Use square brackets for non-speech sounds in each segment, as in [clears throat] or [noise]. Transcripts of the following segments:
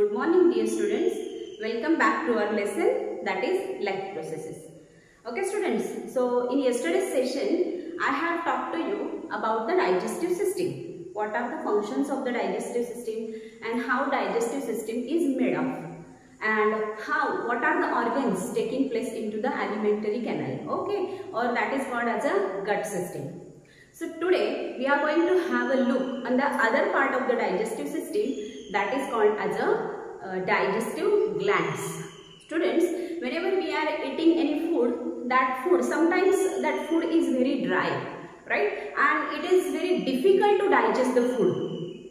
Good morning dear students. Welcome back to our lesson that is life processes. Okay students, so in yesterday's session I have talked to you about the digestive system. What are the functions of the digestive system and how digestive system is made of and how what are the organs taking place into the alimentary canal okay or that is called as a gut system. So today we are going to have a look on the other part of the digestive system that is called as a uh, digestive glands. Students, whenever we are eating any food, that food, sometimes that food is very dry, right? And it is very difficult to digest the food.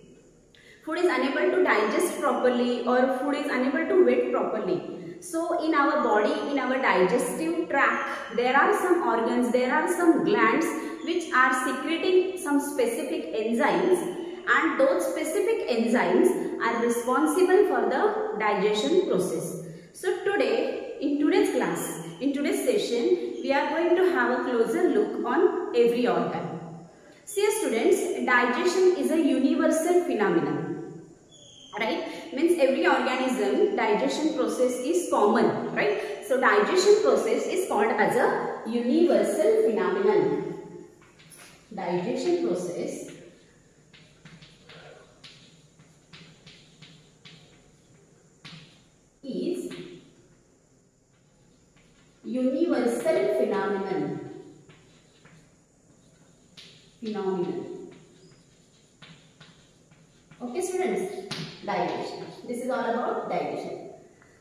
Food is unable to digest properly or food is unable to wet properly. So in our body, in our digestive tract, there are some organs, there are some glands which are secreting some specific enzymes and those specific enzymes are responsible for the digestion process. So today, in today's class, in today's session, we are going to have a closer look on every organ. See students, digestion is a universal phenomenon. Right? Means every organism digestion process is common. Right? So digestion process is called as a universal phenomenon. Digestion process is universal phenomenon. Phenomenon. Okay students, digestion. This is all about digestion.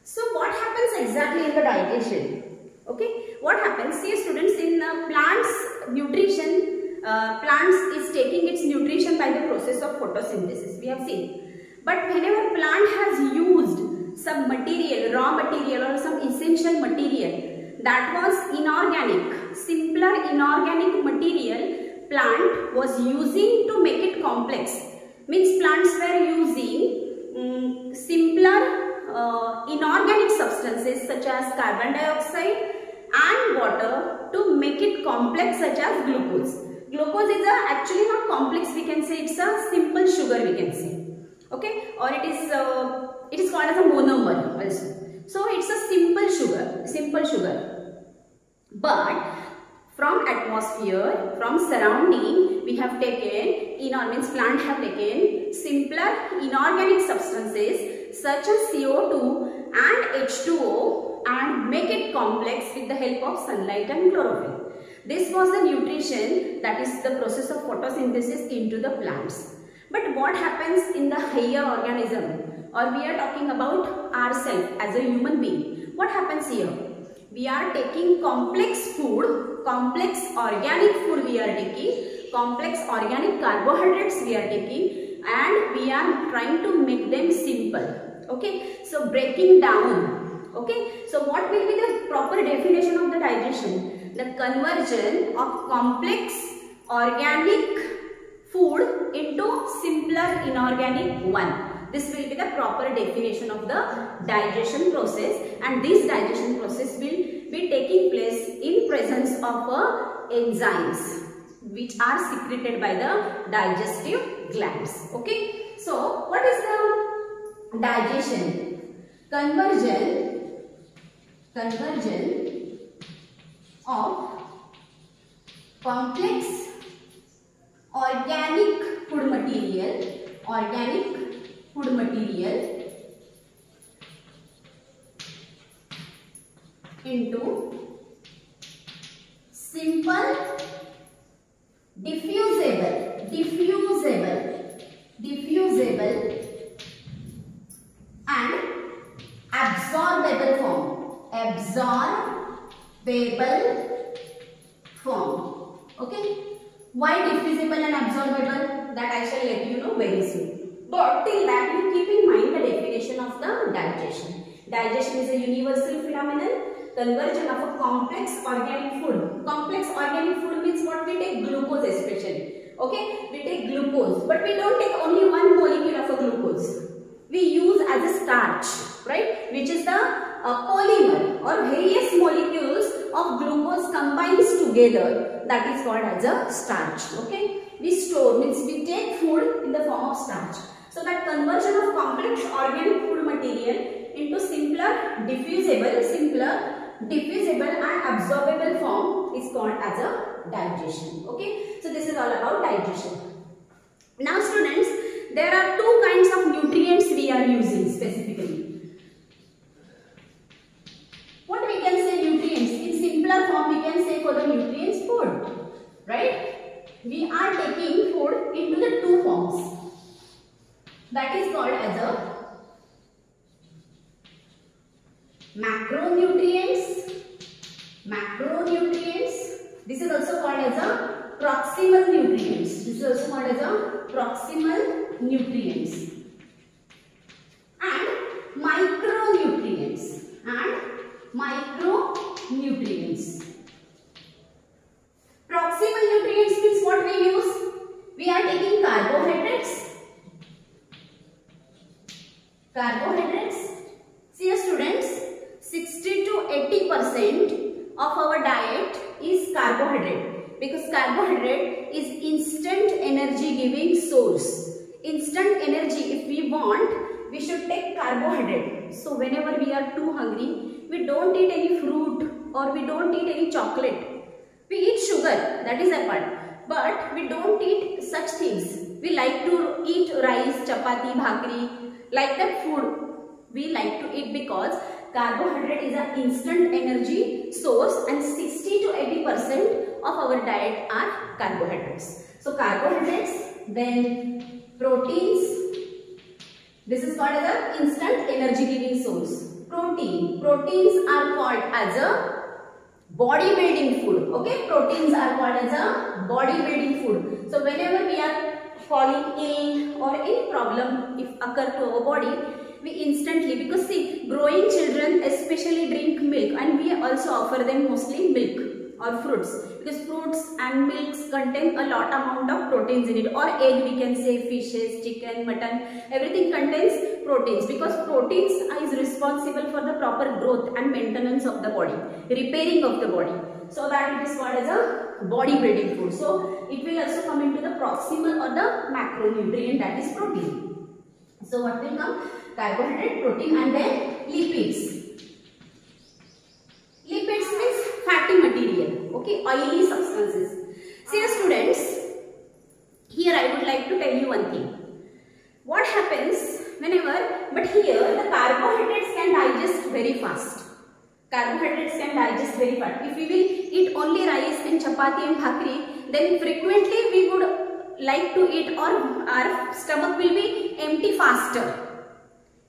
So what happens exactly in the digestion? Okay, what happens? See students in uh, plants nutrition, uh, plants is taking its nutrition by the process of photosynthesis. We have seen. But whenever plant has used some material, raw material or some essential material that was inorganic, simpler inorganic material plant was using to make it Means plants were using um, simpler uh, inorganic substances such as carbon dioxide and water to make it complex such as glucose. Glucose is a, actually not complex we can say it's a simple sugar we can say. Okay? Or it is uh, it is called as a monomer also. So it's a simple sugar simple sugar. But from atmosphere from surrounding we have taken inorganic plant have taken simpler inorganic substances such as CO2 and H2O and make it complex with the help of sunlight and chlorophyll. This was the nutrition that is the process of photosynthesis into the plants. But what happens in the higher organism or we are talking about ourselves as a human being. What happens here? We are taking complex food, complex organic food we are taking, complex organic carbohydrates we are taking and we are trying to make them simple. Okay, so breaking down. Okay, so what will be the proper definition of the digestion? The conversion of complex organic food into simpler inorganic one. This will be the proper definition of the digestion process and this digestion process will be taking place in presence of uh, enzymes which are secreted by the digestive glands. Okay. So, what is the digestion? Conversion, conversion of complex organic food material, organic food material into simple diffusible, diffusible, diffusible and absorbable form, absorbable form. Okay. Why diffusible and absorbable? That I shall let you know very soon. But till that you keep in mind the definition of the digestion. Digestion is a universal phenomenon. Conversion of a complex organic food. Complex organic food means what we take glucose especially. Okay, we take glucose, but we don't take only one molecule of a glucose. We use as a starch, right? Which is the uh, polymer or various molecules of glucose combines together. That is called as a starch. Okay, we store means we take food in the form of starch. So that conversion of complex organic food material into simpler, diffusible, simpler, diffusible and absorbable form is called as a digestion. Okay. So this is all about digestion. Now students, there are two kinds of nutrients we are using specifically. What we can say nutrients? In simpler form we can say for the nutrients food. Right? We are taking food into the two forms. That is called as a macronutrients. Macronutrients. This is also called as a proximal nutrients. This is also called as a proximal nutrients. And micronutrients. And micronutrients. Proximal nutrients means what we use? We are taking carbohydrates. Carbohydrates. See students, 60 to 80 percent of our diet is carbohydrate because carbohydrate is instant energy giving source. Instant energy if we want, we should take carbohydrate. So whenever we are too hungry, we don't eat any fruit or we don't eat any chocolate. We eat sugar, that is a part. But we don't eat such things. We like to eat rice, chapati, bhakri, like that food we like to eat because carbohydrate is an instant energy source and 60 to 80 percent of our diet are carbohydrates. So carbohydrates, then proteins. This is called as an instant energy giving source. Protein. Proteins are called as a bodybuilding food. Okay, proteins are called as a bodybuilding food. So whenever we are falling ill or any problem if occur to our body, we instantly because see growing children especially drink milk and we also offer them mostly milk or fruits because fruits and milks contain a lot amount of proteins in it or egg we can say fishes chicken mutton everything contains proteins because proteins is responsible for the proper growth and maintenance of the body repairing of the body so that it is called as a body building food so it will also come into the proximal or the macronutrient that is protein so what will come carbohydrate, protein and then lipids. Lipids means fatty material, okay, oily substances. See students, here I would like to tell you one thing. What happens whenever, but here the carbohydrates can digest very fast. Carbohydrates can digest very fast. If we will eat only rice and chapati and bhakri, then frequently we would like to eat or our stomach will be empty faster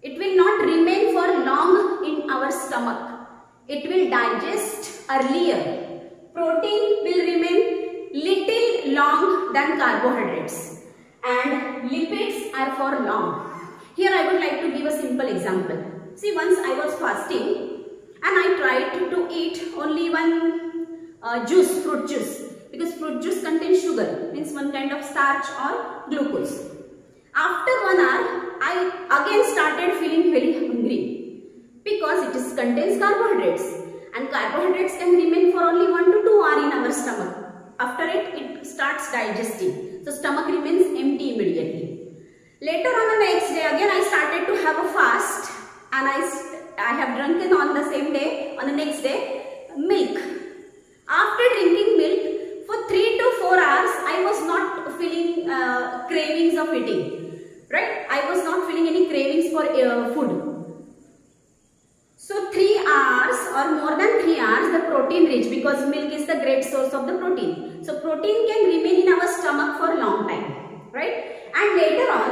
it will not remain for long in our stomach. It will digest earlier. Protein will remain little long than carbohydrates and lipids are for long. Here I would like to give a simple example. See once I was fasting and I tried to, to eat only one uh, juice, fruit juice because fruit juice contains sugar means one kind of starch or glucose. After one hour I again started feeling very hungry because it is contains carbohydrates and carbohydrates can remain for only 1 to 2 hours in our stomach. After it, it starts digesting. So stomach remains empty immediately. Later on the next day again I started to have a fast and I, I have drunken on the same day, on the next day, milk. After drinking milk, for 3 to 4 hours I was not feeling uh, cravings of eating right? I was not feeling any cravings for uh, food. So 3 hours or more than 3 hours the protein rich because milk is the great source of the protein. So protein can remain in our stomach for a long time, right? And later on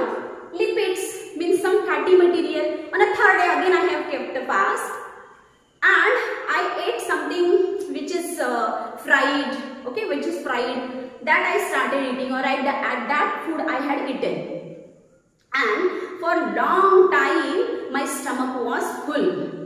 lipids means some fatty material. On a third day again I have kept a fast and I ate something which is uh, fried, okay, which is fried that I started eating or I, at that food I had eaten and for long time my stomach was full.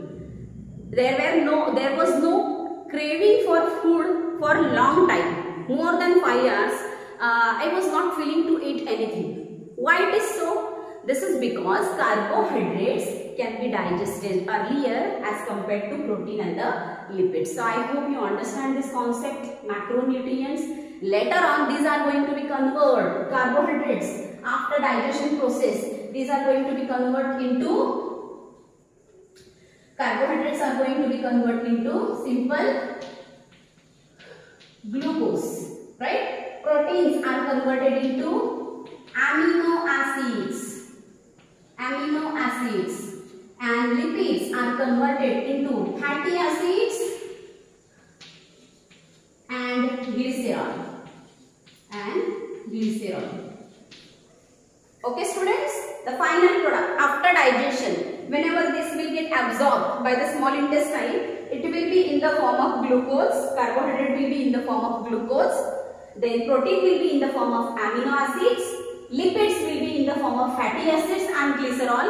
There were no, there was no craving for food for long time, more than 5 hours. Uh, I was not feeling to eat anything. Why it is so? This is because carbohydrates can be digested earlier as compared to protein and the lipids. So I hope you understand this concept, macronutrients. Later on these are going to be converted carbohydrates after digestion process These are going to be converted into carbohydrates are going to be converted into simple glucose, right? Proteins are converted into amino acids, amino acids, and lipids are converted into fatty acids and glycerol and glycerol. Okay students, the final product after digestion, whenever this will get absorbed by the small intestine, it will be in the form of glucose, carbohydrate will be in the form of glucose, then protein will be in the form of amino acids, lipids will be in the form of fatty acids and glycerol.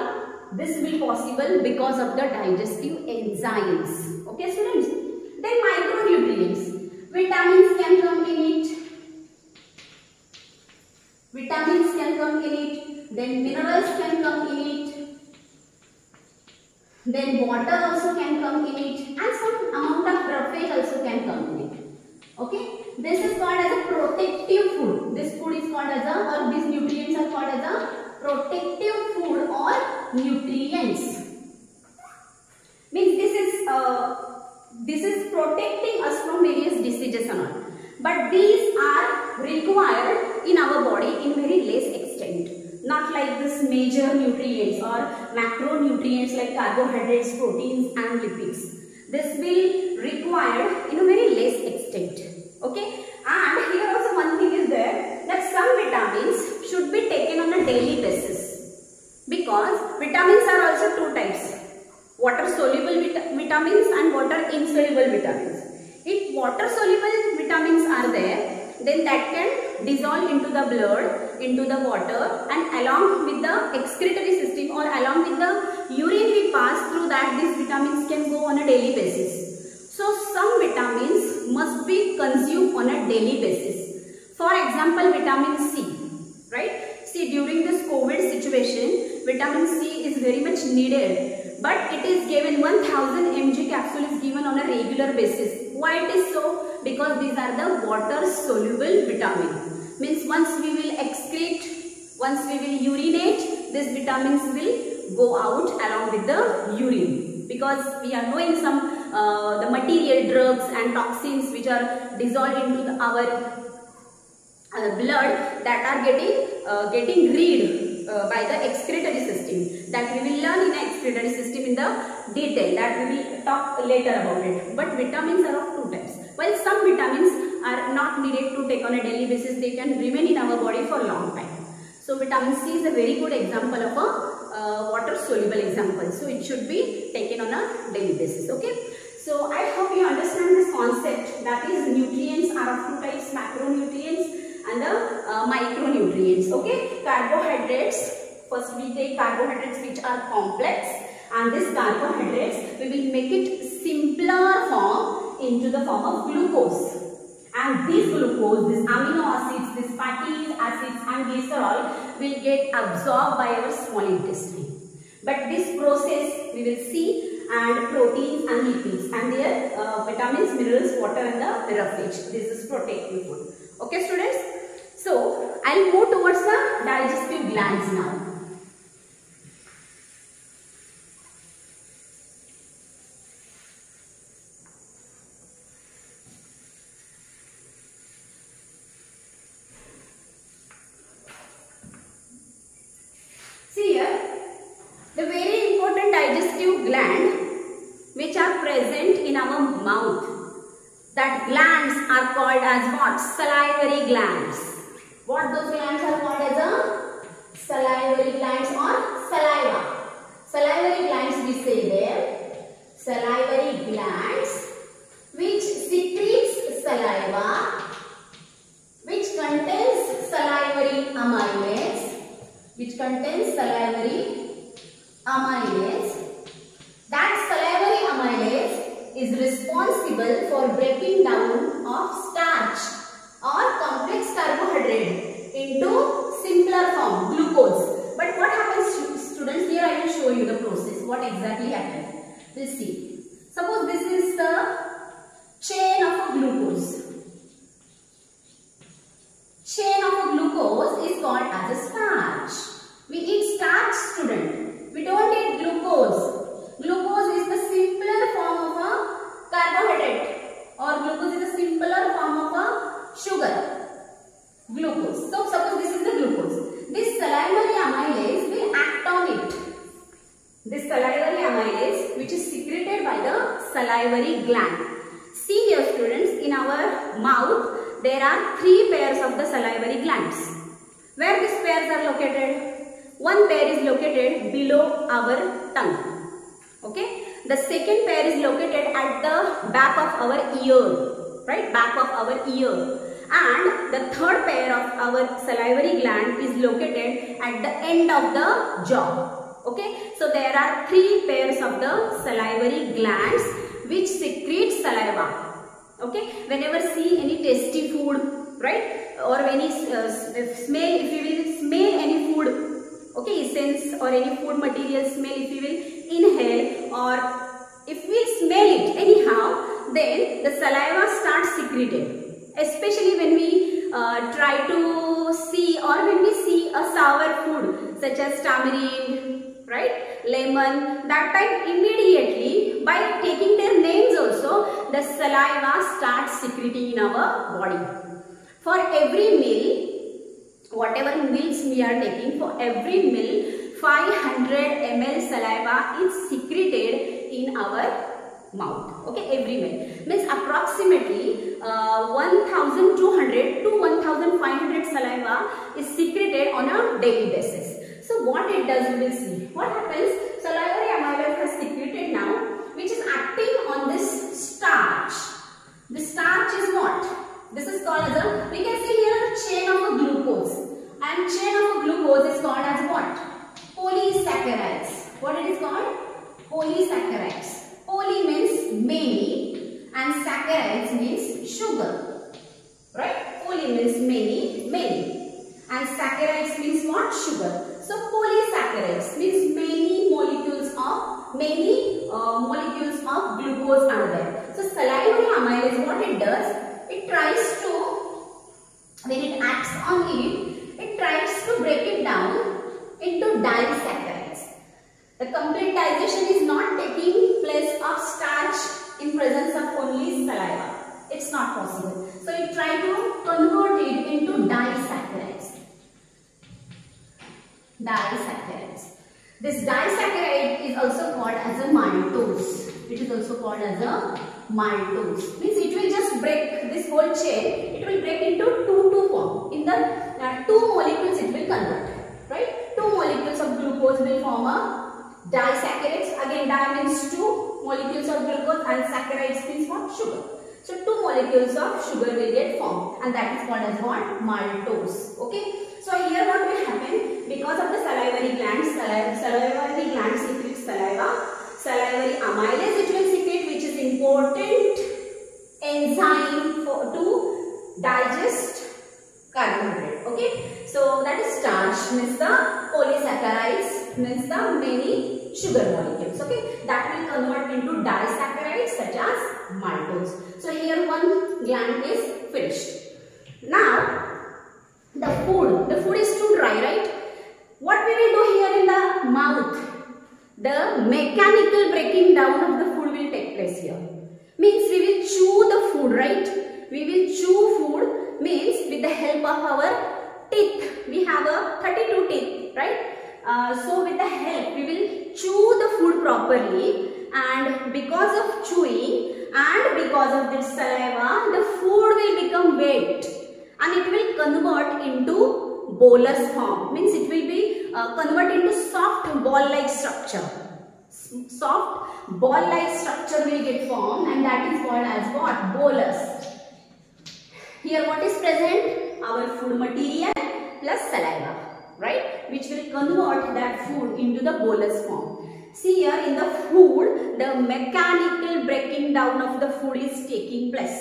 This will be possible because of the digestive enzymes. Okay students? Then micronutrients. Vitamins can come in it. Vitamins can come in it. Then minerals can come in it. Then water also can come in it. And some amount of roughage also can come in it. Okay. This is called as a protective food. This food is called as a or these nutrients are called as a protective food or nutrients. Means this is uh, this is protecting us from various diseases and all. But these are required in our body in very less extent. Not like this major nutrients or macronutrients like carbohydrates, proteins and lipids. This will require in a very less extent. Okay. And here also one thing is there that some vitamins should be taken on a daily basis. Because vitamins are also two types. Water soluble vit vitamins and water insoluble vitamins. If water soluble vitamins are there, then that can dissolve into the blood, into the water and along with the excretory system or along with the urine we pass through that these vitamins can go on a daily basis. So some vitamins must be consumed on a daily basis. For example, vitamin C, right? See during this COVID situation, vitamin C is very much needed but it is given 1000 mg capsule is given on a regular basis. Why it is so? Because these are the water soluble vitamin. Means once we will excrete, once we will urinate, these vitamins will go out along with the urine. Because we are knowing some uh, the material drugs and toxins which are dissolved into the, our uh, blood that are getting uh, getting read uh, by the excretory system. That we will learn in the excretory system in the detail. That we will talk later about it. But vitamins are of two types. While some vitamins are not needed to take on a daily basis they can remain in our body for a long time. So vitamin c is a very good example of a uh, water soluble example. So it should be taken on a daily basis. Okay so i hope you understand this concept that is nutrients are of two types macronutrients and the uh, micronutrients. Okay, carbohydrates. First we take carbohydrates which are complex and this carbohydrates we will make it simpler form into the form of glucose. And this glucose, this amino acids, this fatty acids and glycerol will get absorbed by our small intestine. But this process we will see and proteins and lipids and their uh, vitamins, minerals, water and the roughage. This is protective food. Okay students? So, I'll move towards the digestive glands now. See here, the very important digestive gland which are mouth. That glands are called as what? Salivary glands. What those glands are called as a? Salivary glands or saliva. Salivary glands we say there. Salivary glands which secretes saliva which contains salivary amylase which contains salivary amylase. That salivary amylase is responsible for breaking down of starch or complex carbohydrate into simpler form, glucose. But what happens students, here I will show you the process, what exactly happens. We'll see. Suppose this is the chain of a glucose. Chain of a glucose is called as a starch. Student. We don't eat starch glucose is the simpler form of a carbohydrate और glucose is the simpler form of a sugar glucose तो suppose this is the glucose this salivary amylase will act on it this salivary amylase which is secreted by the salivary gland see here students in our mouth there are three pairs of the salivary glands where this pairs are located one pair is located below our tongue Okay. The second pair is located at the back of our ear. Right. Back of our ear. And the third pair of our salivary gland is located at the end of the jaw. Okay. So there are three pairs of the salivary glands which secrete saliva okay whenever see any tasty food right or any uh, smell if you will smell any food okay essence or any food material smell if you will inhale or if we smell it anyhow then the saliva starts secreted especially when we uh, try to see or when we see a sour food such as tamarind right lemon, that time immediately by taking their names also the saliva starts secreting in our body. For every meal, whatever meals we are taking, for every meal 500 ml saliva is secreted in our mouth okay every meal means approximately uh, 1200 to 1500 saliva is secreted on a daily basis so what it does we will see. What happens? Salivary amylase has secreted now which is acting on this starch. The starch is what? This is called as a, we can see here the chain of a glucose. And chain of glucose is called as what? Polysaccharides. What it is called? Polysaccharides. Poly means many and saccharides means sugar. Right? Poly means many, many. And saccharides means what? Sugar. So polysaccharides means many molecules of many uh, molecules of glucose are there. So salivary amylase what it does? It tries to when it acts on it, it tries to break it down into disaccharides. The complete digestion is not taking place of starch in presence of only saliva. It's not possible. So it tries to convert it into disaccharides disaccharides. This disaccharide is also called as a maltose. It is also called as a maltose. Means it will just break this whole chain. It will break into two two form. In the uh, two molecules it will convert. Right? Two molecules of glucose will form a disaccharides. Again di means two molecules of glucose and saccharides means what? Sugar. So two molecules of sugar will get formed and that is called as what? Maltose. Okay. So here what will happen? Because of the salivary glands, salivary glands secrete saliva, salivary amylase it will secrete which is important enzyme for, to digest carbohydrate. Okay. So that is starch means the polysaccharides means the many sugar molecules. Okay. That will convert into disaccharides such as maltose. So here one gland is finished. Now the food. The food is too dry, right? What we will do here in the mouth? The mechanical breaking down of the food will take place here. Means we will chew the food, right? We will chew food means with the help of our teeth. We have a 32 teeth, right? Uh, so with the help, we will chew the food properly. And because of chewing and because of this saliva, the food will become wet. And it will convert into bolus form. Means it will be uh, convert into soft ball like structure soft ball like structure will get formed and that is called as what? Bolus here what is present our food material plus saliva right which will convert that food into the bolus form see here in the food the mechanical breaking down of the food is taking place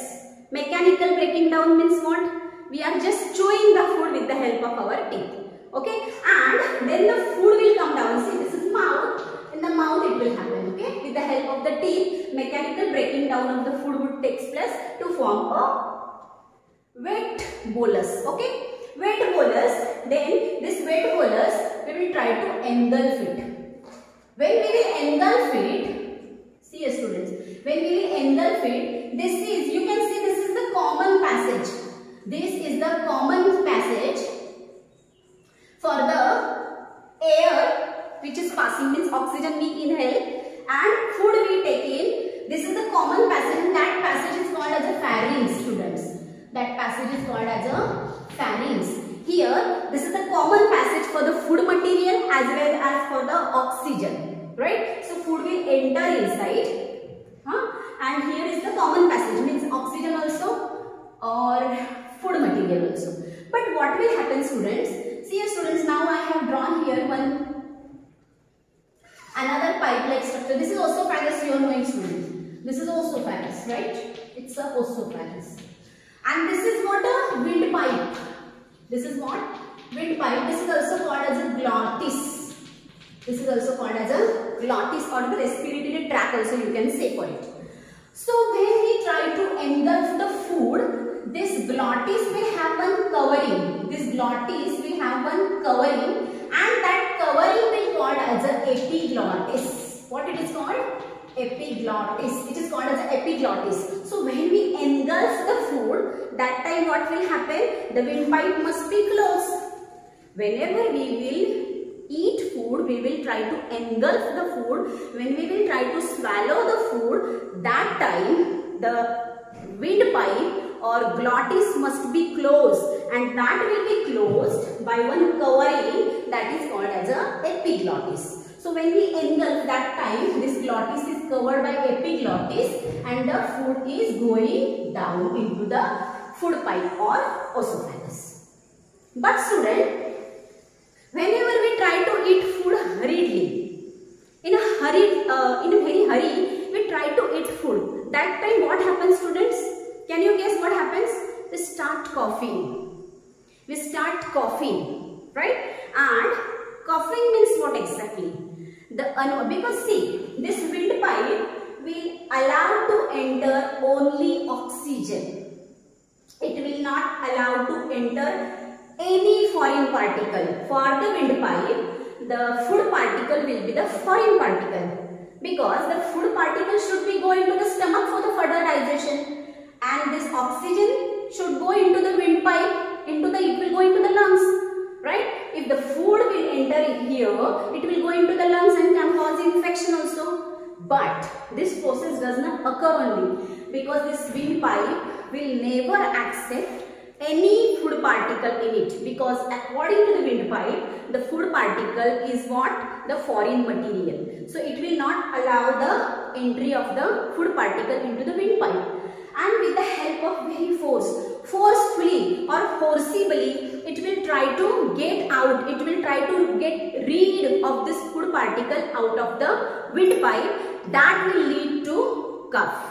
mechanical breaking down means what we are just chewing the food with the help of our teeth. Okay. And then the food will come down. See this is mouth. In the mouth it will happen. Okay. With the help of the teeth, mechanical breaking down of the food would takes place to form a wet bolus. Okay. Wet bolus. Then this wet bolus we will try to engulf it. When we will engulf it, see students, when we will engulf it, this is, you can see this is the common passage this is the common passage for the air which is passing means oxygen we inhale and food we take in. This is the common passage, and that passage is called as a pharynx students. That passage is called as a pharynx. Here, this is the common passage for the food material as well as for the oxygen. Right? So, food will enter inside. Huh? And here is the common passage means oxygen also or food material also. But what will happen students? See students now I have drawn here one another pipe-like structure. This is also oesophagus you are knowing students. This is also oesophagus right? It's a oesophagus. And this is what a windpipe. This is what? Windpipe. This is also called as a glottis. This is also called as a glottis or the respiratory tract also you can say for it. So when we try to engulf the food, this glottis will have one covering. This glottis will have one covering and that covering will called as a epiglottis. What it is called? Epiglottis. It is called as epiglottis. So when we engulf the food, that time what will happen? The windpipe must be closed. Whenever we will eat food, we will try to engulf the food. When we will try to swallow the food, that time the windpipe or glottis must be closed and that will be closed by one covering that is called as a epiglottis. So when we engulf that time, this glottis is covered by epiglottis and the food is going down into the food pipe or esophagus. But student, whenever we try to eat food hurriedly, in a hurry, uh, in a very hurry, we try to eat food. That time what happens students? Can you guess what happens? We start coughing. We start coughing, right? And coughing means what exactly? The uh, because see this windpipe will allow to enter only oxygen. It will not allow to enter any foreign particle. For the windpipe the food particle will be the foreign particle. Because the food particle should be going to the stomach for the further digestion. And this oxygen should go into the windpipe into the it will go into the lungs right? If the food will enter here, it will go into the lungs and can cause infection also. But this process does not occur only because this windpipe will never accept any food particle in it because according to the windpipe, the food particle is what? The foreign material. So it will not allow the entry of the food particle into the windpipe and with the help of very force, forcefully or forcibly, it will try to get out, it will try to get rid of this food particle out of the windpipe that will lead to cough.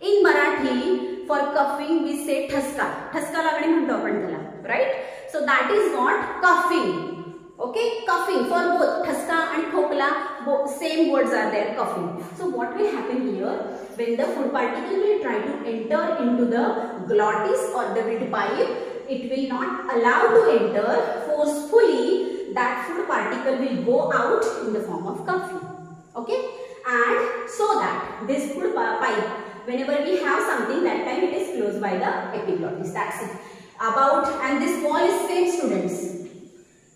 In Marathi, for coughing we say ठसका. ठसका लागणे म्हणतो आपण त्याला, right? So that is what coughing. Okay, coughing for both Thaska and Khokla, same words are there, coughing. So what will happen here? When the food particle will try to enter into the glottis or the windpipe, it will not allow to enter forcefully that food particle will go out in the form of coughing. Okay, and so that this food pipe, whenever we have something, that time it is closed by the epiglottis. That's it. About, and this wall is same students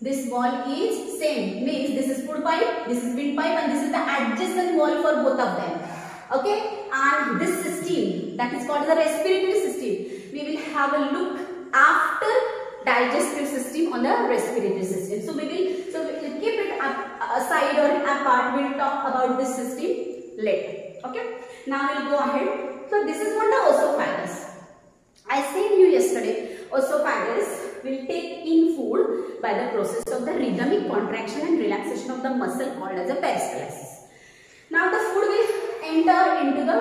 this wall is same. Means this is food pipe, this is wind pipe and this is the adjacent wall for both of them. Okay. And this system that is called the respiratory system. We will have a look after digestive system on the respiratory system. So we will, so we will keep it up, aside or apart. We will talk about this system later. Okay. Now we will go ahead. So this is what the esophagus. I said you yesterday, esophagus will take in food by the process of the rhythmic contraction and relaxation of the muscle called as a peristalsis. Now the food will enter into the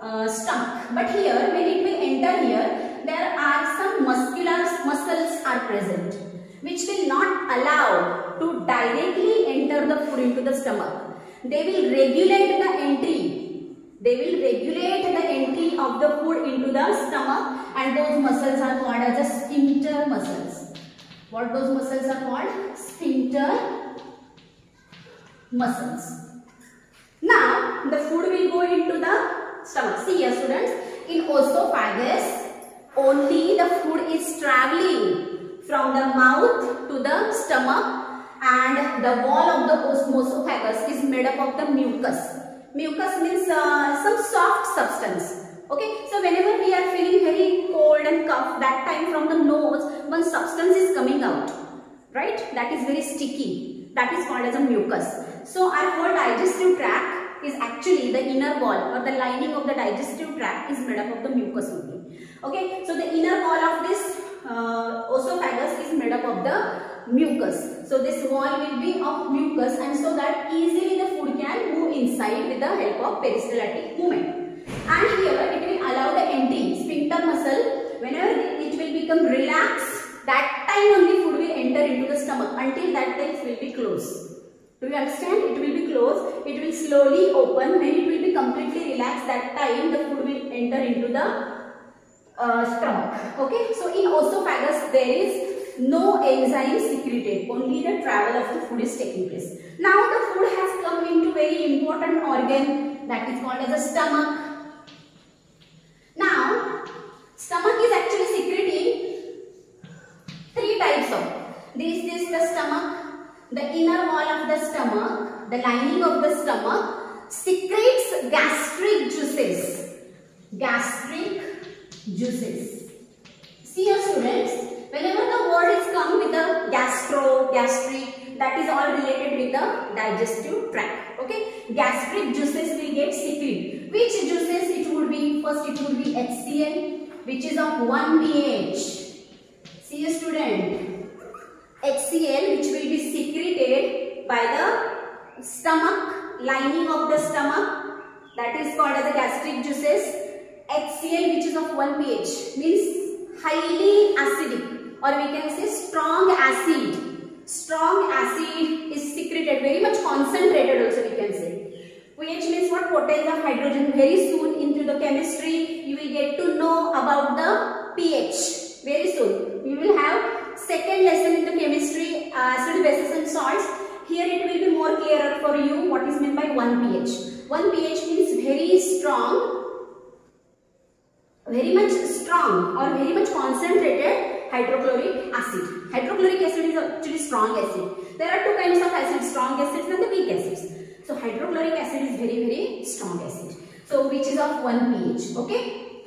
uh, stomach but here when it will enter here there are some muscular muscles are present which will not allow to directly enter the food into the stomach. They will regulate the entry they will regulate the entry of the food into the and those muscles are called as a sphincter muscles. What those muscles are called? Sphincter muscles. Now, the food will go into the stomach. See here students, in esophagus, only the food is traveling from the mouth to the stomach and the wall of the esophagus is made up of the mucus Mucus means uh, some soft substance. Okay, so whenever we are feeling very cold and cough, that time from the nose, one substance is coming out, right? That is very sticky. That is called as a mucus. So our whole digestive tract is actually the inner wall or the lining of the digestive tract is made up of the mucus only. Okay, so the inner wall of this uh, esophagus is made up of the mucus. So this wall will be of mucus and so that easily the food can move inside with the help of peristaltic movement. And here it will allow the entry, sphincter muscle, whenever it will become relaxed, that time only food will enter into the stomach. Until that time it will be closed. Do you understand? It will be closed. It will slowly open. When it will be completely relaxed, that time the food will enter into the uh, stomach. Okay, so in esophagus there is no enzyme secreted, only the travel of the food is taking place. Now the food has come into very important organ that is called as a stomach. Now, stomach is actually secreting three types of. This is the stomach, the inner wall of the stomach, the lining of the stomach secretes gastric juices. Gastric juices. See your students, whenever the word is come with the gastro, gastric, that is all related with the digestive tract. Okay, gastric juices will get secreted. Which juices would be? First it would be HCl, which is of 1 pH. See your student, HCl which will be secreted by the stomach, lining of the stomach, that is called as the gastric juices HCl which is of 1 pH means highly acidic or we can say strong acid. Strong acid is secreted very much concentrated also we can say. pH means what potential of hydrogen very soon into the chemistry you will get to know about the pH very soon. You will have second lesson in the chemistry uh, acid bases and salts. Here it will be more clearer for you what is meant by 1 pH. 1 pH means very strong very much strong or very much concentrated hydrochloric acid. Hydrochloric acid is actually strong acid. There are two kinds of acids, strong acids and the weak acids. So hydrochloric acid is very very strong acid. So which is of 1 pH. Okay.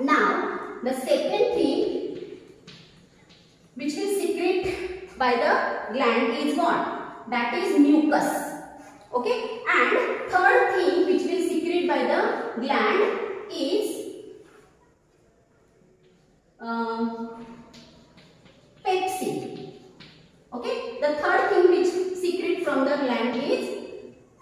Now the second thing which will secrete by the gland is what? That is mucus. Okay. And third thing which will secrete by the gland is um, pepsin. Okay, the third thing which secret from the gland is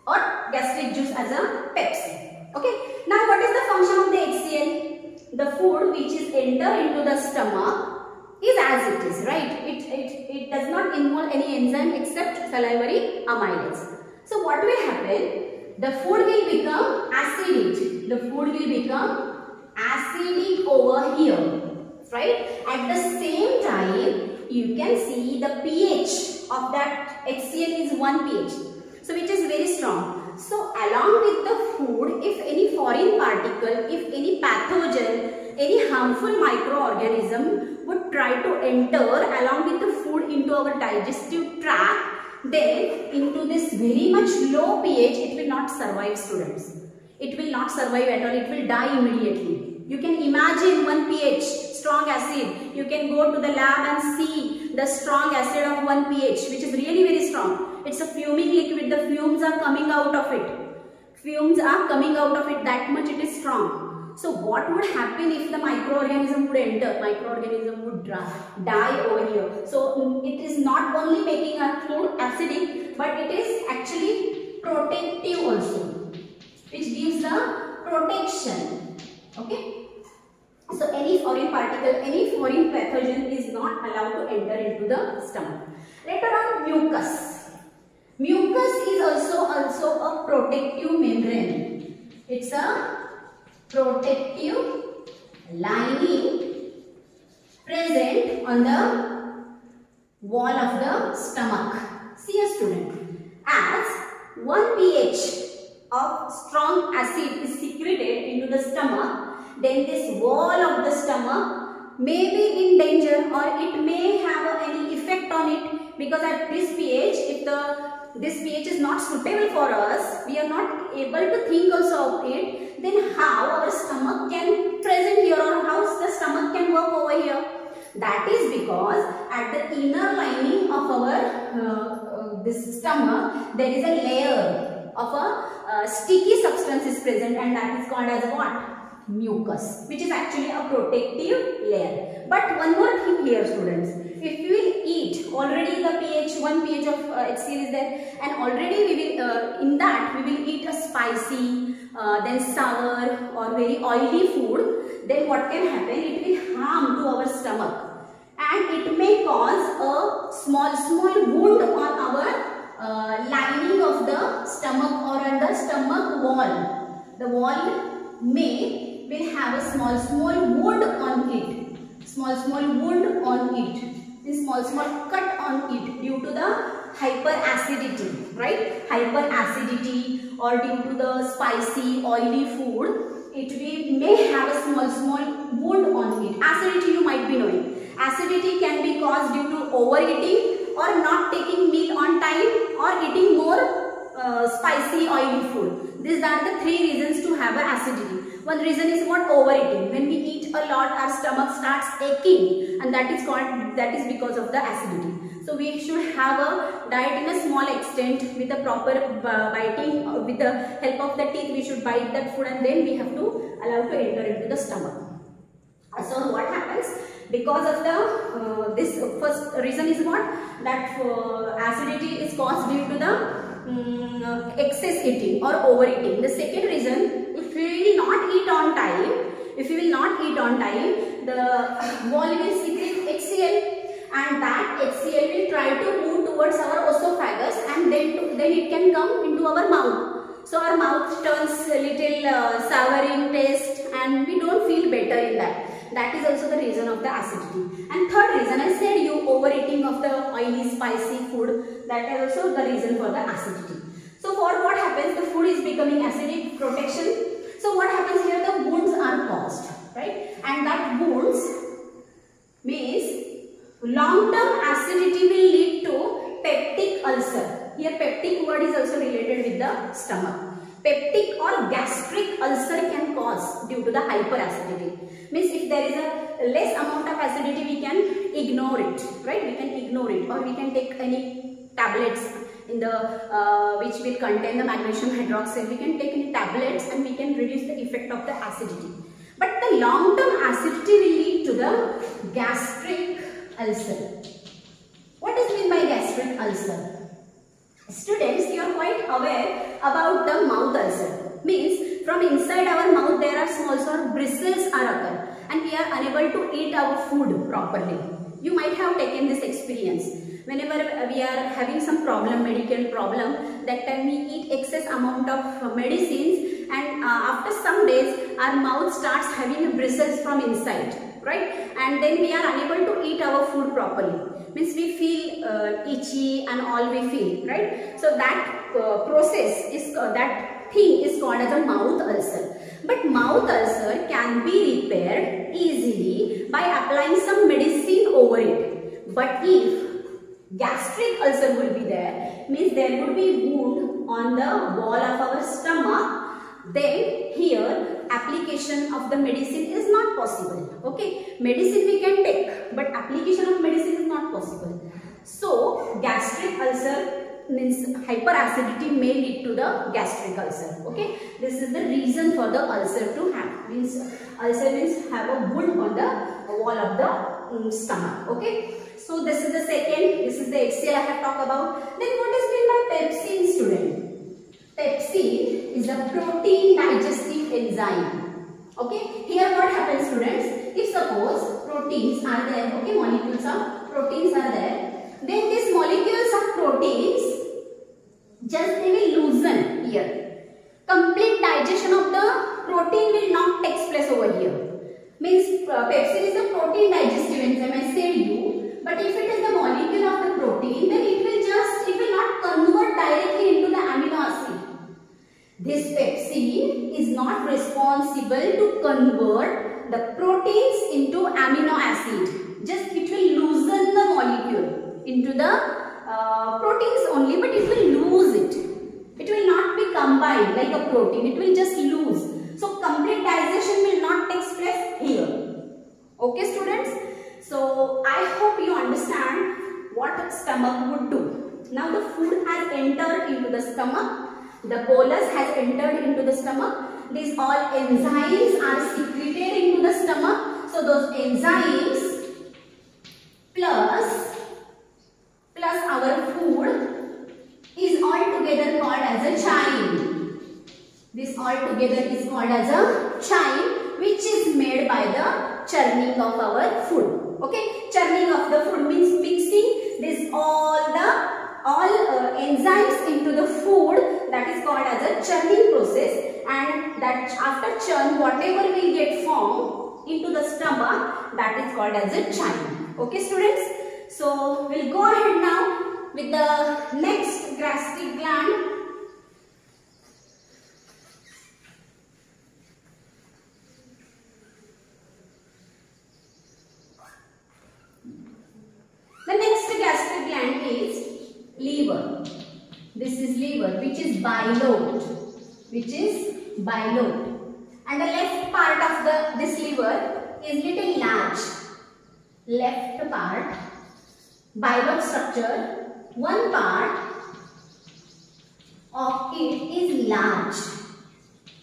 or gastric juice as a pepsin. Okay, now what is the function of the HCl? The food which is enter into the stomach is as it is, right? It, it, it does not involve any enzyme except salivary amylase. So what will happen? The food will become acidic. The food will become acidic over here right? At the same time, you can see the pH of that HCl is 1 pH. So, which is very strong. So, along with the food, if any foreign particle, if any pathogen, any harmful microorganism would try to enter along with the food into our digestive tract, then into this very much low pH, it will not survive students. It will not survive at all, it will die immediately. You can imagine 1 pH strong acid. You can go to the lab and see the strong acid of 1 pH which is really very strong. It's a fuming liquid. The fumes are coming out of it. Fumes are coming out of it. That much it is strong. So what would happen if the microorganism would enter? Microorganism would die over here. So mm, it is not only making a food acidic but it is actually protective also which gives the protection. Okay. So any foreign particle, any foreign pathogen is not allowed to enter into the stomach. Later on mucus. Mucus is also also a protective membrane. It's a protective lining present on the wall of the stomach. See a student. As 1 pH of strong acid is secreted into the stomach, then this wall of the stomach may be in danger or it may have any effect on it because at this pH, if the this pH is not suitable for us, we are not able to think also of it, then how our stomach can present here or how the stomach can work over here? That is because at the inner lining of our uh, uh, this stomach, there is a layer of a uh, sticky substance is present and that is called as what? Mucus, which is actually a protective layer. But one more thing here students, if we will eat, already the pH, 1 pH of uh, HCl is there and already we will, uh, in that we will eat a spicy, uh, then sour or very oily food, then what can happen? It will harm to our stomach and it may cause a small, small wound on our uh, lining of the stomach or on the stomach wall. The wall may will have a small, small wound on it. Small, small wound on it. A small, small cut on it due to the hyperacidity, right? Hyperacidity or due to the spicy, oily food, it may have a small, small wound on it. Acidity you might be knowing. Acidity can be caused due to overeating or not taking meal on time or eating more uh, spicy, oily food. These are the three reasons to have acidity. One reason is what overeating. When we eat a lot, our stomach starts aching and that is called, that is because of the acidity. So we should have a diet in a small extent with a proper biting, with the help of the teeth we should bite that food and then we have to allow to enter into the stomach. So what happens? Because of the, uh, this first reason is what? That uh, acidity is caused due to the um, excess eating or overeating. The second reason you will not eat on time, if you will not eat on time, the wall will secrete HCl and that HCl will try to move towards our esophagus and then, to, then it can come into our mouth. So our mouth turns a little uh, souring taste and we don't feel better in that. That is also the reason of the acidity. And third reason, I said you overeating of the oily spicy food, that is also the reason for the acidity. So for what happens, the food is becoming acidic, protection so what happens here? The wounds are caused, right? And that wounds means long-term acidity will lead to peptic ulcer. Here peptic word is also related with the stomach. Peptic or gastric ulcer can cause due to the hyperacidity. Means if there is a less amount of acidity, we can ignore it, right? We can ignore it or we can take any tablets in the uh, which will contain the magnesium hydroxide. We can take in tablets and we can reduce the effect of the acidity. But the long-term acidity will lead to the gastric ulcer. What is mean by gastric ulcer? Students, you are quite aware about the mouth ulcer. Means from inside our mouth there are small small bristles are occur and we are unable to eat our food properly. You might have taken this experience whenever we are having some problem, medical problem, that time we eat excess amount of medicines and uh, after some days our mouth starts having bristles from inside, right? And then we are unable to eat our food properly. Means we feel uh, itchy and all we feel, right? So that uh, process is, uh, that thing is called as a mouth ulcer. But mouth ulcer can be repaired easily by applying some medicine over it. But if gastric ulcer will be there. Means there would be wound on the wall of our stomach. Then here application of the medicine is not possible. Okay? Medicine we can take but application of medicine is not possible. So gastric ulcer means hyperacidity may lead to the gastric ulcer. Okay? This is the reason for the ulcer to have means ulcer means have a wound on the wall of the um, stomach. Okay so this is the second, this is the HCl I have talked about. Then what is meant by pepsin student? Pepsin is a protein digestive enzyme. Okay, here what happens students? If suppose proteins are there, okay, molecules of proteins are there, then these molecules of proteins just they will loosen here. Complete digestion of the protein will not take place over here. Means uh, pepsin is a protein digestive enzyme. I said you but if it is the molecule of the protein, then it will just, it will not convert directly into the amino acid. This pepsin is not responsible to convert the proteins into amino acid. Just it will loosen the molecule into the uh, proteins only, but it will lose it. It will not be combined like a protein. It will just lose. So complete digestion will not take place here. Okay students? So I hope you understand what stomach would do. Now the food has entered into the stomach. The bolus has entered into the stomach. These all enzymes are secreted into the stomach. So those enzymes plus plus our food is all together called as a chyme. This all together is called as a chyme which is made by the churning of our food. Okay, churning of the food means mixing this all the all uh, enzymes into the food that is called as a churning process and that after churn whatever will get formed into the stomach that is called as a chyme. Okay students? So we'll go ahead now with the next gastric gland The next gastric gland is liver. This is liver which is bilobed. Which is bilobed. And the left part of the this liver is little large. Left part bilobed structure. One part of it is large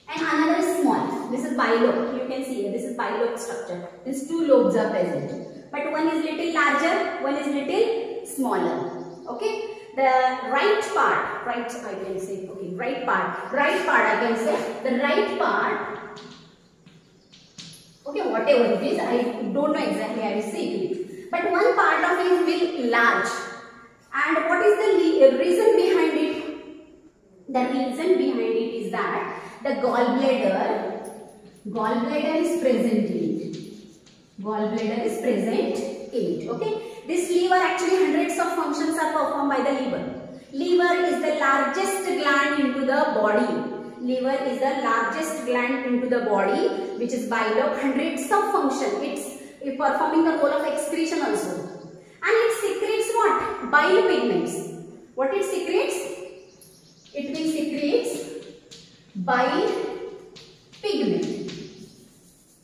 and another is small. This is bilobed. You can see here. This is bilobed structure. These two lobes are present. But one is little larger, one is little smaller. Okay the right part, right I can say, okay, right part, right part I can say, the right part, okay, whatever it is, I don't know exactly, I will say it. But one part of it will large. And what is the uh, reason behind it? The reason behind it is that the gallbladder, gallbladder is present in it. Gallbladder is present in it, okay. This liver actually hundreds of functions are performed by the liver. Liver is the largest gland into the body. Liver is the largest gland into the body which is bilobe. Hundreds of functions. It's performing the role of excretion also. And it secretes what? Bile pigments. What it secretes? It will secretes bile pigment.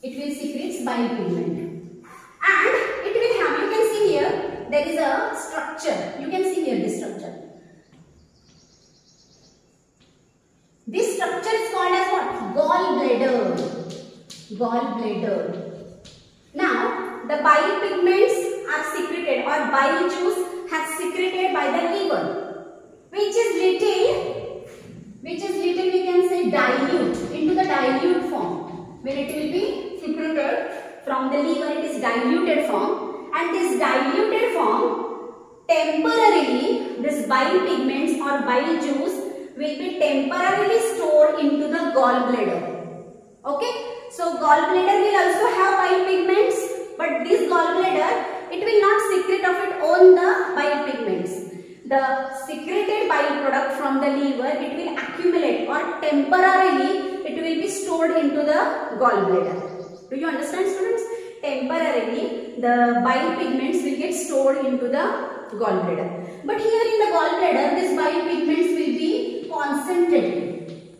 It will secretes bile pigment. And here there is a structure. You can see here this structure. This structure is called as what? Gallbladder. Gallbladder. Now, the bile pigments are secreted or bile juice has secreted by the liver, which is little, which is little we can say dilute into the dilute form. When it will be secreted from the liver, it is diluted form and this diluted form temporarily this bile pigments or bile juice will be temporarily stored into the gallbladder. Okay. So gallbladder will also have bile pigments but this gallbladder it will not secrete of its own the bile pigments. The secreted bile product from the liver it will accumulate or temporarily it will be stored into the gallbladder. Do you understand students? Temporarily the bile pigments will get stored into the gallbladder. But here in the gallbladder, these bile pigments will be concentrated.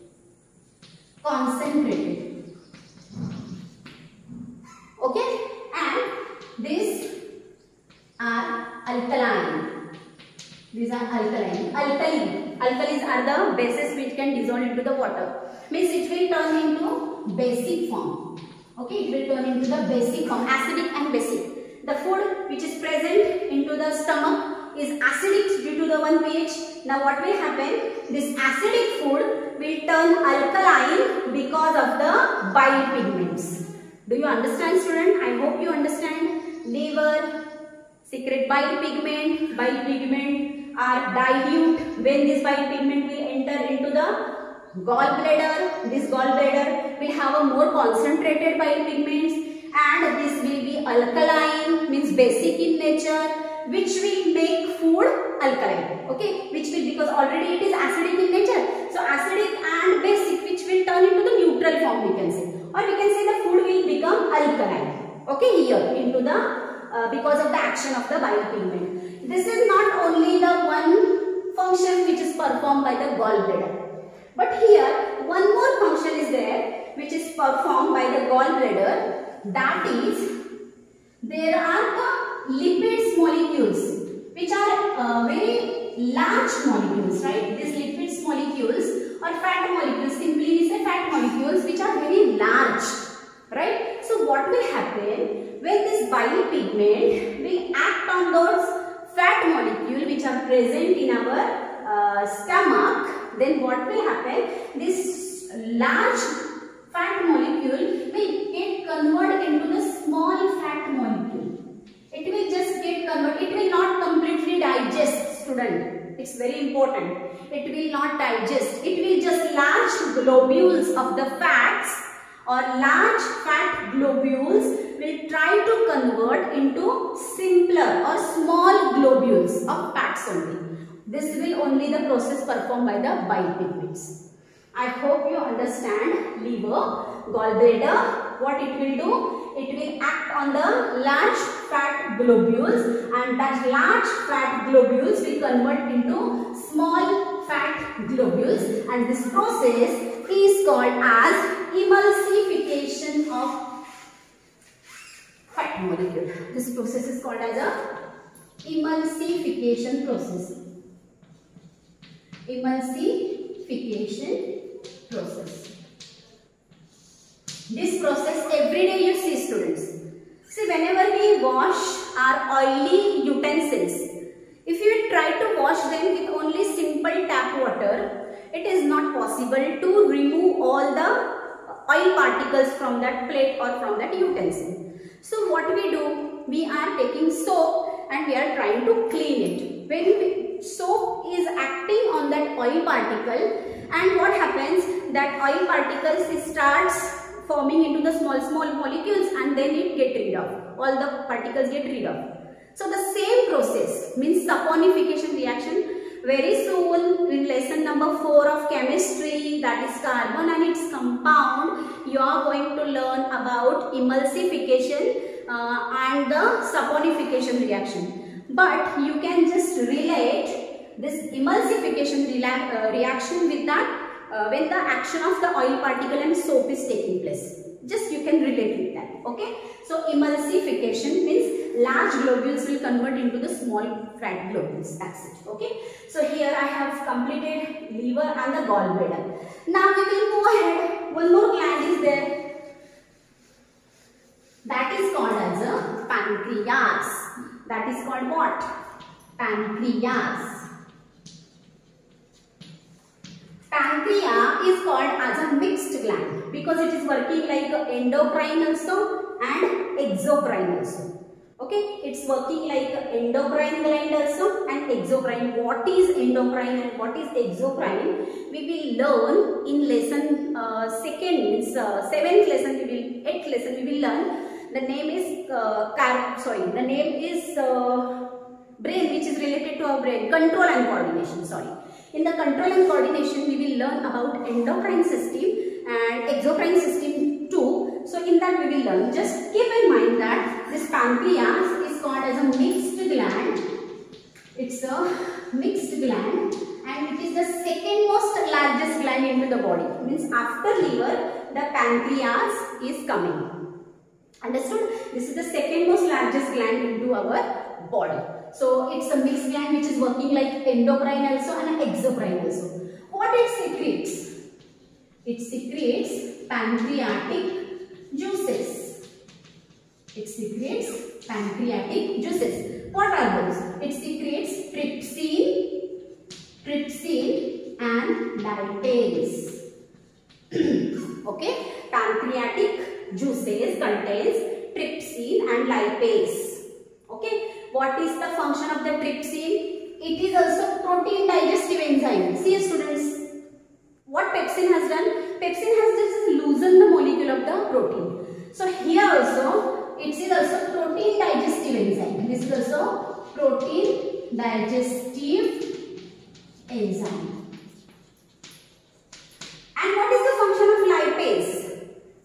Concentrated. Okay? And these are alkaline. These are alkaline. Alkaline. Alkalis are the bases which can dissolve into the water. Means it will turn into basic form. Okay, it will turn into the basic form, acidic and basic. The food which is present into the stomach is acidic due to the 1 pH. Now what will happen? This acidic food will turn alkaline because of the bile pigments. Do you understand student? I hope you understand. Liver, secret bile pigment, bile pigment are dilute when this bile pigment will enter into the gallbladder. This gallbladder will have a more concentrated bile pigments and this will be alkaline means basic in nature which will make food alkaline okay? Which will because already it is acidic in nature. So acidic and basic which will turn into the neutral form we can say. Or we can say the food will become alkaline okay here into the uh, because of the action of the bile pigment. This is not only the one function which is performed by the gallbladder but here one more function is there which is performed by the gallbladder that is there are the lipids molecules which are uh, very large molecules, right? These lipids molecules or fat molecules, simply we say fat molecules which are very large, right? So what will happen when this bile pigment will act on those fat molecule which are present in our uh, stomach, then what will happen? This large fat molecule will get converted into the small fat molecule. It will just get converted. It will not completely digest, student. It's very important. It will not digest. It will just large globules of the fats or large fat globules will try to convert into simpler or small globules of fats only. This will only the process performed by the bile pigments. I hope you understand liver, gallbladder, what it will do? It will act on the large fat globules and that large fat globules will convert into small fat globules and this process is called as emulsification of fat molecule. This process is called as a emulsification process. Emulsification process. This process every day you see students. See whenever we wash our oily utensils, if you try to wash them with only simple tap water, it is not possible to remove all the oil particles from that plate or from that utensil. So what we do, we are taking soap and we are trying to clean it. When we, soap is acting on that oil particle. And what happens? That oil particles starts forming into the small small molecules and then it get rid of. All the particles get rid of. So the same process means saponification reaction. Very soon in lesson number 4 of chemistry that is carbon and its compound you are going to learn about emulsification uh, and the saponification reaction but you can just relate this emulsification uh, reaction with that uh, when the action of the oil particle and soap is taking place. Just you can relate with that. Okay. So emulsification means large globules will convert into the small fat globules. That's it. Okay. So here I have completed liver and the gallbladder. Now we will go ahead. One more gland is there. That is called as a pancreas. That is called what? Pancreas. Pancreas is called as a mixed gland because it is working like endocrine also and exocrine also. Okay, it's working like endocrine gland also and exocrine. What is endocrine and what is exocrine? We will learn in lesson uh, second, uh, seventh lesson, we will, eighth lesson we will learn. The name is, uh, car sorry, the name is uh, brain which is related to our brain, control and coordination, sorry. In the control and coordination, we will learn about endocrine system and exocrine system too. So in that we will learn. Just keep in mind that this pancreas is called as a mixed gland. It's a mixed gland and it is the second most largest gland into the body. Means after liver, the pancreas is coming. Understood? This is the second most largest gland into our body. So it's a mixed gland which is working like endocrine also and exocrine also. What it secretes? It secretes pancreatic juices. It secretes pancreatic juices. What are those? It secretes trypsin, trypsin and lipase. [clears throat] okay, pancreatic juices contains trypsin and lipase. Okay, what is the function of the trypsin? It is also protein digestive enzyme. See students, what pepsin has done? Pepsin has just loosened the molecule of the protein. So here also, it is also protein digestive enzyme. This is also protein digestive enzyme. And what is the function of lipase?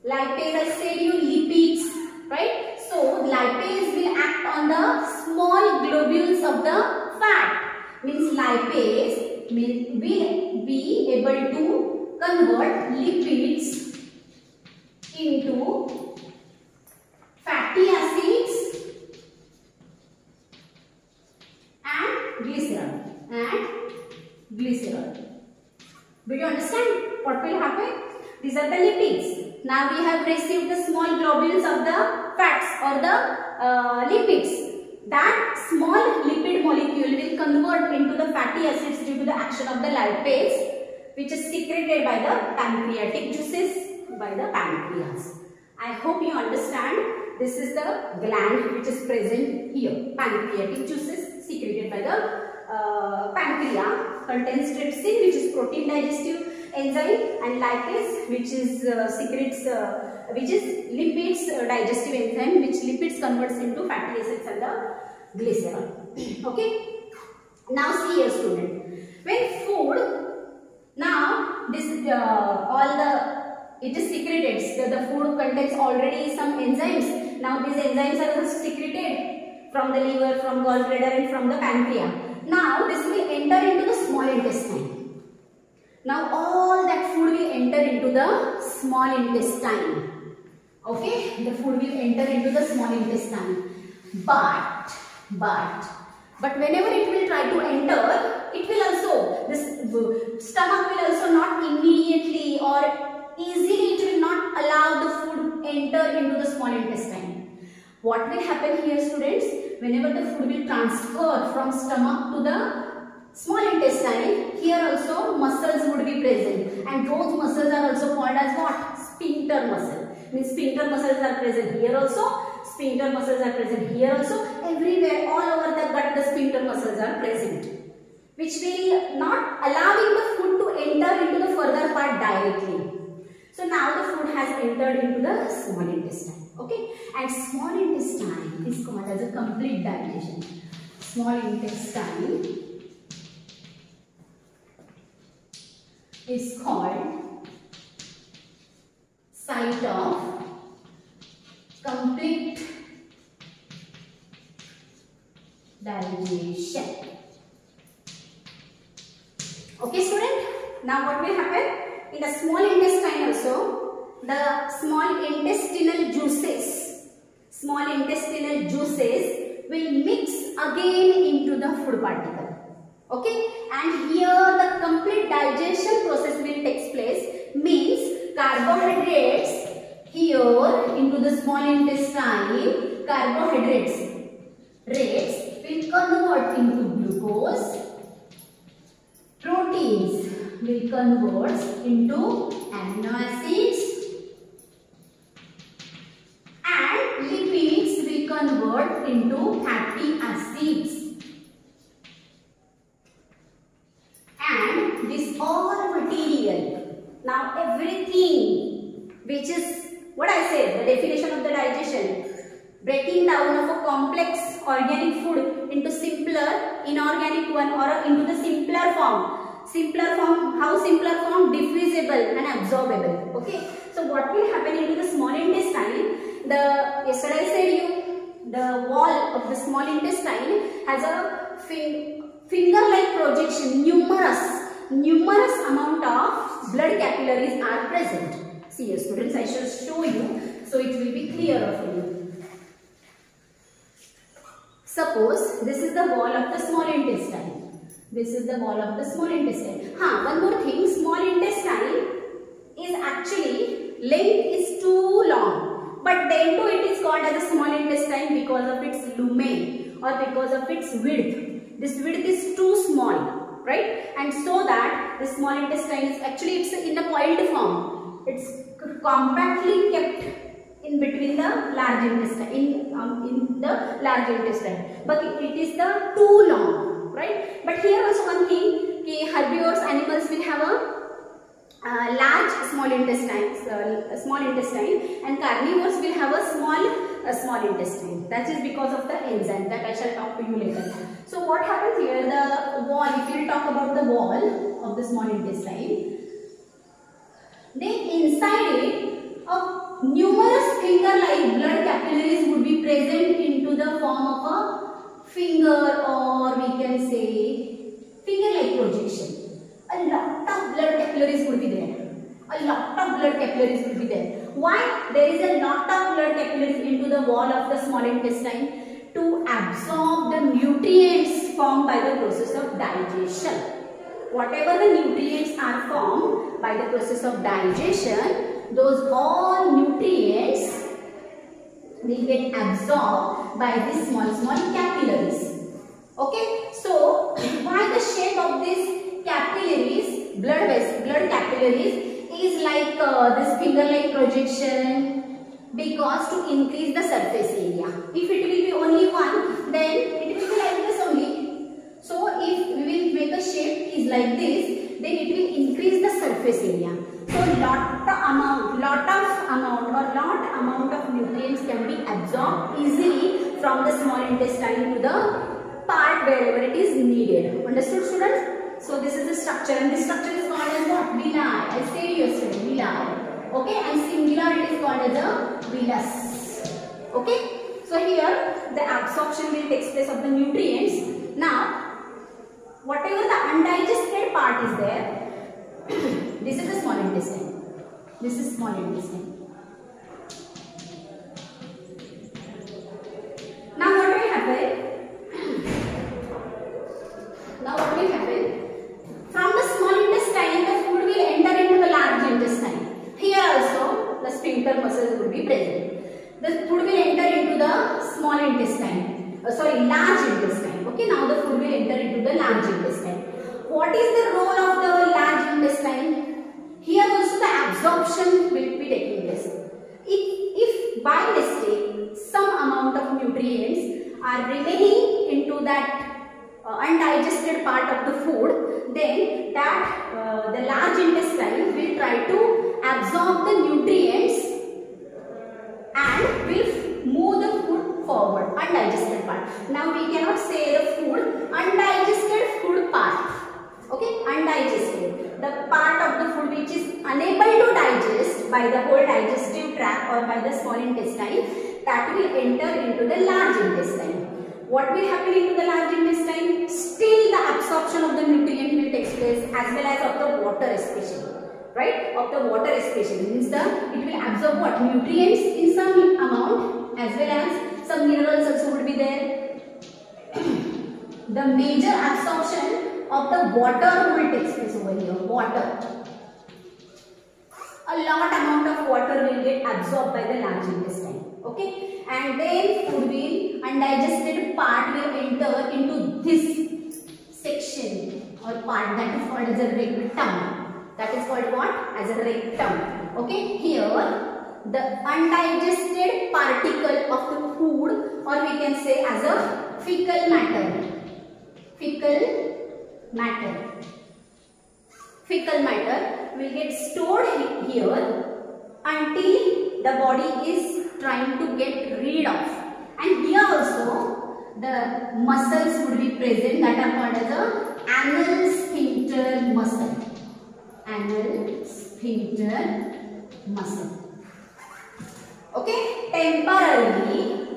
Lipase, I said you lipids, right? So lipase will act on the small globules of the fat. Means lipase will be able to convert lipids into fatty acids are the lipids. Now we have received the small globules of the fats or the uh, lipids. That small lipid molecule will convert into the fatty acids due to the action of the lipase which is secreted by the pancreatic juices by the pancreas. I hope you understand. This is the gland which is present here. Pancreatic juices secreted by the uh, pancreas contains trypsin which is protein digestive enzyme and lipase which is uh, secretes uh, which is lipids uh, digestive enzyme which lipids converts into fatty acids and the glycerol. okay. Now see here student. When food now this uh, all the it is secreted. So the food contains already some enzymes. Now these enzymes are secreted from the liver, from gallbladder and from the pancreas. Now this will enter into the small intestine. Now all that food will enter into the small intestine. Okay, the food will enter into the small intestine. But, but, but whenever it will try to enter, it will also, this uh, stomach will also not immediately or easily it will not allow the food enter into the small intestine. What will happen here students? Whenever the food will transfer from stomach to the small intestine, here also muscles would be present and those muscles are also called as what? Sphincter muscle. Means sphincter muscles are present here also, sphincter muscles are present here also, everywhere all over the gut the sphincter muscles are present which will not allowing the food to enter into the further part directly. So now the food has entered into the small intestine. Okay. And small intestine is called as a complete digestion. Small intestine is called site of complete digestion. Okay student? Now what will happen? in the small intestine also, the small intestinal juices, small intestinal juices will mix again into the food particle. Okay, and here the complete digestion process will take place. Means carbohydrates here into the small intestine, carbohydrates. Rates will convert into glucose, proteins will convert into amino acids and lipids will convert into fatty acids. And this all material, now everything which is what I said, the definition of the digestion, breaking down of a complex organic food into simpler inorganic one or into the simpler form simpler form, how simpler form? Diffusible and absorbable. Okay. So what will happen into the small intestine? The yesterday I said you the wall of the small intestine has a finger-like projection, numerous, numerous amount of blood capillaries are present. See here students, I shall show you so it will be clearer for you. Suppose this is the wall of the small intestine. This is the wall of the small intestine. Huh, one more thing, small intestine is actually length is too long. But then too it is called as a small intestine because of its lumen or because of its width. This width is too small, right? And so that the small intestine is actually it's in the coiled form. It's compactly kept in between the large intestine in um, in the large intestine but it is the too long right? But here also one thing, okay, herbivores animals will have a uh, large small intestine, uh, small intestine, and carnivores will have a small uh, small intestine. That is because of the enzyme that I shall talk to you later. So what happens here? The wall. If you talk about the wall of the small intestine, then inside it, a numerous finger-like blood capillaries would be present into the form of a finger or we can say finger-like projection. A lot of blood capillaries would be there. A lot of blood capillaries would be there. Why? There is a lot of blood capillaries into the wall of the small intestine to absorb the nutrients formed by the process of digestion. Whatever the nutrients are formed by the process of digestion, those all nutrients will get absorbed by these small small capillaries okay so [clears throat] why the shape of these capillaries blood vessels blood capillaries is like uh, this finger like projection because to increase the surface area. If it will be only one then it will be like this only. So if we will make a shape is like this then it will increase the surface area. So lot of amount lot of amount or lot amount of nutrients can be absorbed easily from the small intestine to the part wherever it is needed. Understood students so this is the structure and this structure is called as what villi i said yesterday villi. Okay and singular it is called as a villus. Okay so here the absorption will take place of the nutrients. Now whatever the undigested part is there [coughs] this is the small intestine. This is small intestine. Now what will happen? [coughs] Now what will happen from the small intestine the food will enter into the large intestine here also the sphincter muscles will be present. The food will enter into the small intestine. Uh, sorry large intestine okay now the food will enter into the large intestine what is the role of the large intestine here also the absorption will be taking place if, if by mistake some amount of nutrients are remaining into that uh, undigested part of the food then that uh, the large intestine will try to absorb the nutrients and will move the food forward undigested part now we cannot say the food undigested food part okay undigested the part of the food which is unable to digest by the whole digestive tract or by the small intestine that will enter into the large intestine what will happen into the large intestine still the absorption of the nutrient will take place as well as of the water especially right of the water especially means the it will absorb what nutrients in some amount as well as some minerals also would be there the major absorption of the water will take place over here water a lot amount of water will get absorbed by the large intestine okay? And then food will undigested part will enter into this section or part that is called as a rectum. That is called what? As a rectum okay? Here the undigested particle of the food or we can say as a fecal matter. Fecal matter. Fecal matter will get stored here until the body is trying to get rid of. And here also the muscles would be present that are called as the anal sphincter muscle. Anal sphincter muscle. Okay temporarily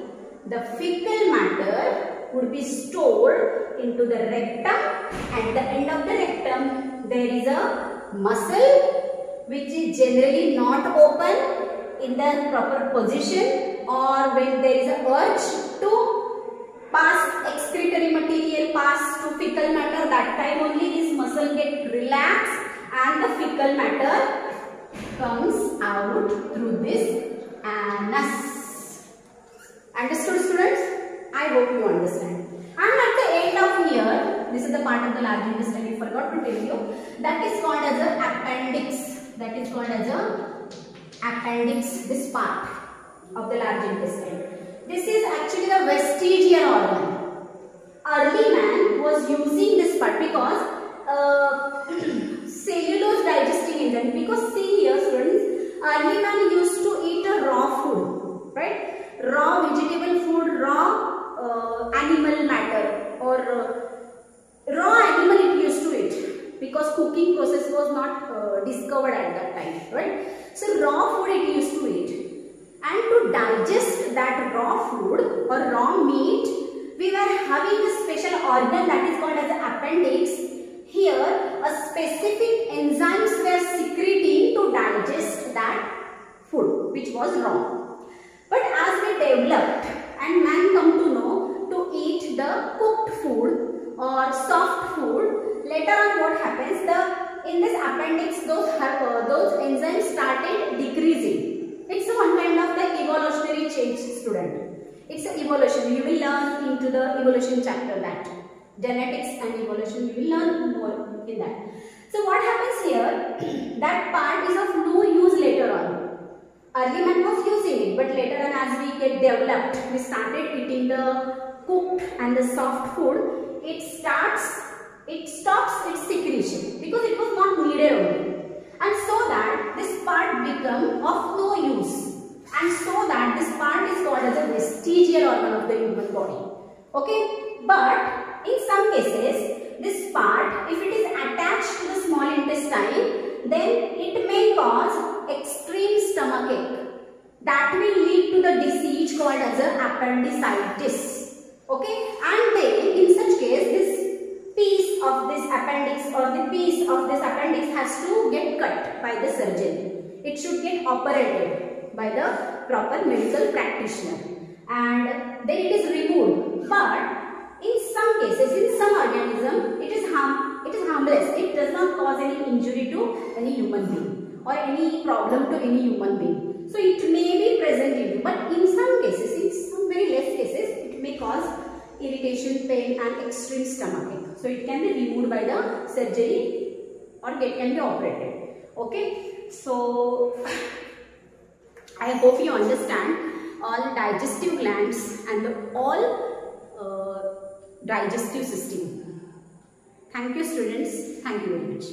the fecal matter would be stored into the rectum. At the end of the rectum there is a muscle which is generally not open in the proper position or when there is a urge to pass excretory material pass to fecal matter that time only this muscle get relaxed and the fecal matter comes out through this anus. Understood students? I hope you understand. And at the end of here this is the part of the large intestine we forgot to tell you that is called as a appendix. That is called as a appendix this part of the large intestine this is actually the vestigial organ. Early man was using this part because uh, [clears throat] cellulose digesting enzyme because see here students early man used to eat a raw food right? Raw vegetable food raw uh, animal matter or uh, raw animal it used to because cooking process was not uh, discovered at that time right? So raw food it used to eat. And to digest that raw food or raw meat we were having a special organ that is called as appendix. Here a specific enzymes were secreting to digest that food which was raw. But as we developed and man come to know to eat the cooked food or soft food later on what happens the in this appendix those uh, those enzymes started decreasing. It's one kind of the evolutionary change student. It's an evolution. You will learn into the evolution chapter that. Genetics and evolution, you will learn more in that. So what happens here, [clears throat] that part is of no use later on. Early man was using it, but later on as we get developed, we started eating the cooked and the soft food, it starts, it stops its secretion because it was not needed only. And so that this part become of no use. And so that this part is called as a vestigial organ of the human body. Okay, but in some cases, this part, if it is attached to the small intestine, then it may cause extreme stomach ache. That will lead to the disease called as a appendicitis. Okay, and then in such case, this piece of this appendix or the piece of this appendix has to get cut by the surgeon. It should get operated by the proper medical practitioner and then it is removed. But in some cases, in some organism, it is harm, it is harmless. It does not cause any injury to any human being or any problem to any human being. So it may be present in you, but in some cases, in some very less cases, it may cause irritation, pain and extreme stomach ache. So it can be removed by the surgery or it can be operated. Okay. So [sighs] I hope you understand all digestive glands and all uh, digestive system. Thank you students. Thank you very much.